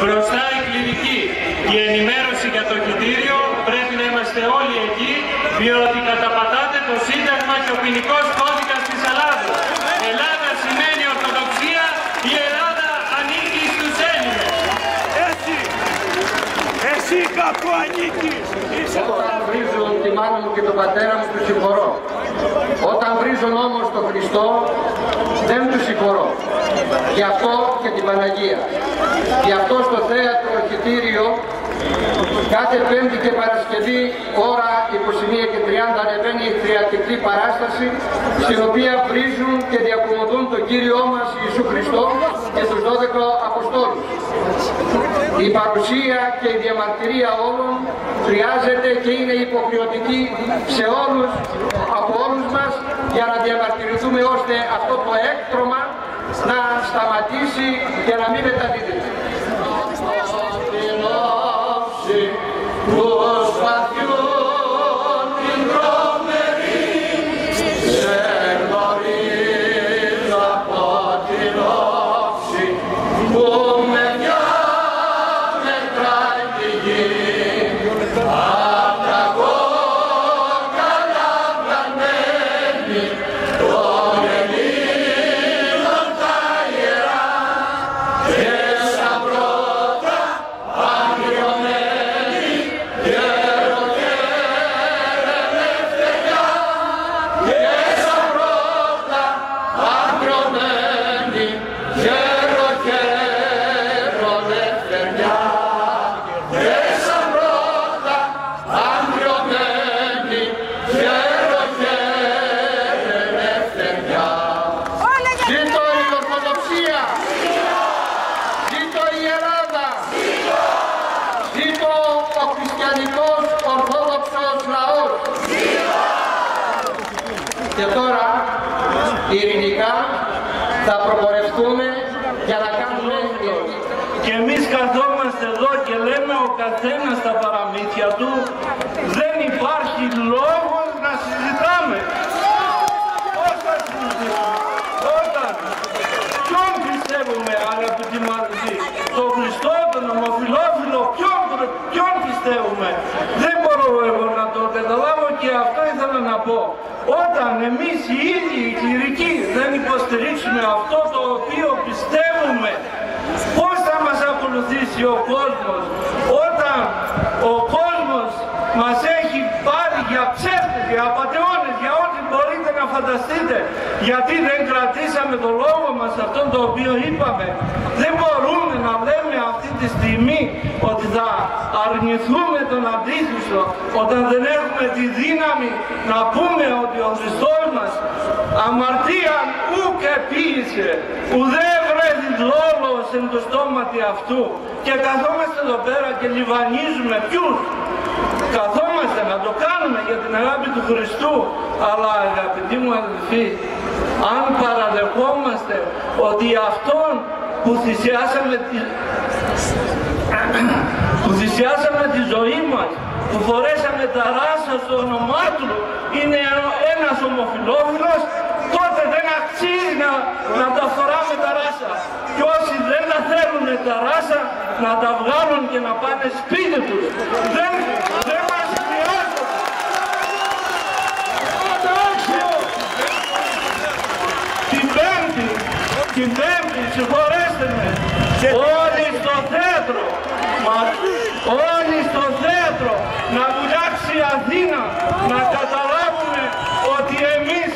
Μπροστά η κλινική. Η ενημέρωση για το κτίριο πρέπει να είμαστε όλοι εκεί, διότι καταπατάτε το Σύνταγμα και ο ποινικός κώδικας της Ελλάδας. Ελλάδα σημαίνει Ορθοδοξία, η Ελλάδα ανήκει στους Έλληνες. Εσύ, εσύ κάπου ανήκεις. Είσαι Όταν βρίζουν τη μάνα μου και τον πατέρα μου τους συγχωρώ. Όταν βρίζουν όμως τον Χριστό δεν τους συγχωρώ. Γι' αυτό και την Παναγία. Γι' αυτό στο θέατρο οχητήριο κάθε Πέμπτη και Παρασκευή ώρα 21 και 30 ανεβαίνει η θεατρική παράσταση στην οποία βρίζουν και διακομωδούν τον Κύριό μας Ιησού Χριστό και τους 12 Αποστόλους. Η παρουσία και η διαμαρτυρία όλων χρειάζεται και είναι υποχρεωτική σε όλους, από όλους μας για να διαμαρτυρηθούμε ώστε αυτό το έκτρωμα να σταματήσει και να μην μεταδίδεται. Και τώρα, ειρηνικά, θα προπορευτούμε για να κάνουμε Και εμείς καθόμαστε εδώ και λέμε ο καθένας στα παραμύθια του δεν υπάρχει λόγος να συζητάμε. Πώς θα συζητήσουμε. Όταν ποιον πιστεύουμε αγαπητοί μαζί, τον Χριστό, τον ομοφιλόφιλο, ποιον, ποιον πιστεύουμε. Δεν μπορώ εγώ να το καταλάβω και αυτό ήθελα να πω. Όταν εμείς οι ίδιοι οι κληρικοί δεν υποστηρίξουμε αυτό το οποίο πιστεύουμε Πώς θα μας ακολουθήσει ο κόσμος όταν ο κόσμος μας έχει πάρει για ψεύτες, για απατεώνες, για ό,τι μπορείτε να φανταστείτε. Γιατί δεν κρατήσαμε το λόγο μας αυτόν το οποίο είπαμε. Δεν μπορούμε να λέμε αυτή τη στιγμή ότι θα αρνηθούμε τον αντίχριστο όταν δεν έχουμε τη δύναμη να πούμε ότι ο Χριστός μας αμαρτίαν ούκ επίησε, ουδέ βρέθη λόγος εν το στόματι αυτού. Και καθόμαστε εδώ πέρα και λιβανίζουμε ποιους; Καθόμαστε να το κάνουμε για την αγάπη του Χριστού. Αλλά αγαπητοί μου αδελφοί αν παραδεχόμαστε ότι αυτόν που θυσιάσαμε τη, που θυσιάσαμε τη ζωή μας που φορέσαμε τα ράσα στο όνομά του είναι ένας ομοφιλόφιλος τότε δεν αξίζει να, να τα φοράμε τα ράσα. Και όσοι δεν τα θέλουν τα ράσα να τα βγάλουν και να πάνε σπίτι τους. Δεν, δεν μας χρειάζονται την πέμπτη την πέμπτη συγχωρέστε με όλοι στο θέατρο μα, όλοι στο θέατρο να βουλιάξει η Αθήνα να καταλάβουμε ότι εμείς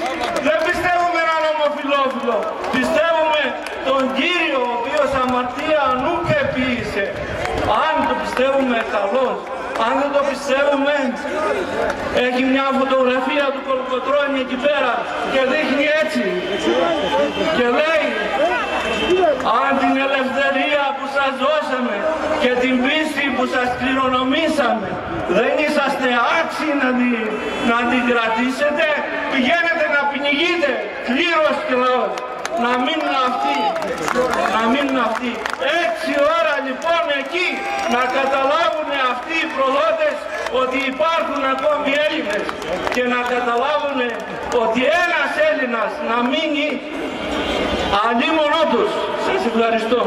δεν πιστεύουμε έναν ομοφιλόφιλο πιστεύουμε τον Κύριο ο οποίος αμαρτία νουκ επίησε αν το πιστεύουμε καλώς αν δεν το πιστεύουμε έχει μια φωτογραφία του Κολοκοτρώνη εκεί πέρα και δείχνει έτσι. Και λέει αν την ελευθερία που σας δώσαμε και την πίστη που σας κληρονομήσαμε δεν είσαστε άξιοι να την, να την κρατήσετε πηγαίνετε να πνιγείτε κλήρος και λαός. Να μείνουν αυτοί να μείνουν αυτοί έξι ώρα λοιπόν εκεί να καταλάβουν αυτοί οι προδότες ότι υπάρχουν ακόμη Έλληνες και να καταλάβουν ότι ένας Έλληνας να μείνει αλλήμωνό τους. Σας ευχαριστώ.